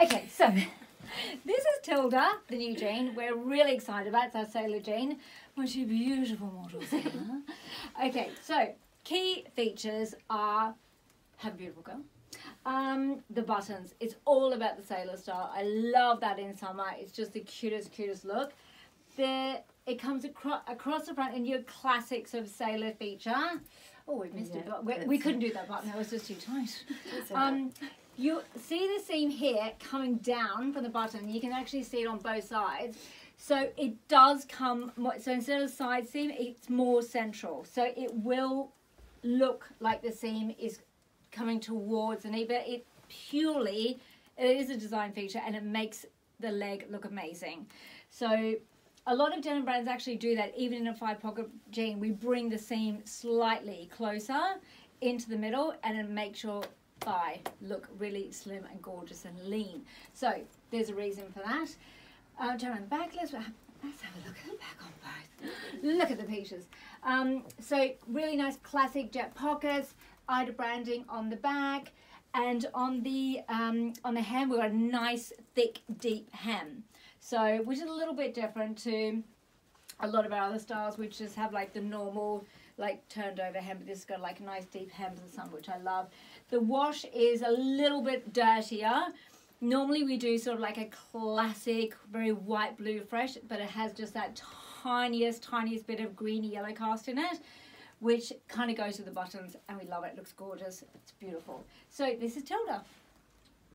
Okay, so this is Tilda, the new Jane. We're really excited about it. It's our Sailor Jane. My two beautiful model. okay, so key features are have a beautiful girl. Um, the buttons. It's all about the sailor style. I love that in summer. It's just the cutest, cutest look. The it comes across across the front in your classic sort of sailor feature. Oh, we missed it. But we, we couldn't do that button. It was just too tight. Um, you see the seam here coming down from the button. You can actually see it on both sides. So it does come, so instead of side seam, it's more central. So it will look like the seam is coming towards the knee, but it purely, it is a design feature and it makes the leg look amazing. So a lot of denim brands actually do that even in a five pocket jean. We bring the seam slightly closer into the middle and it makes your thigh look really slim and gorgeous and lean. So there's a reason for that. Uh, turn on the back, let's, let's have a look at the back on both. Look at the peaches. Um, so really nice classic jet pockets, Ida branding on the back, and on the um, on the hem we've got a nice thick deep hem. So which is a little bit different to a lot of our other styles which just have like the normal like turned over hem but this has got like nice deep hems and some which I love. The wash is a little bit dirtier. Normally we do sort of like a classic very white blue fresh but it has just that tiniest tiniest bit of greeny yellow cast in it which kind of goes to the buttons and we love it. It looks gorgeous. It's beautiful. So this is Tilda.